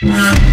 Yeah.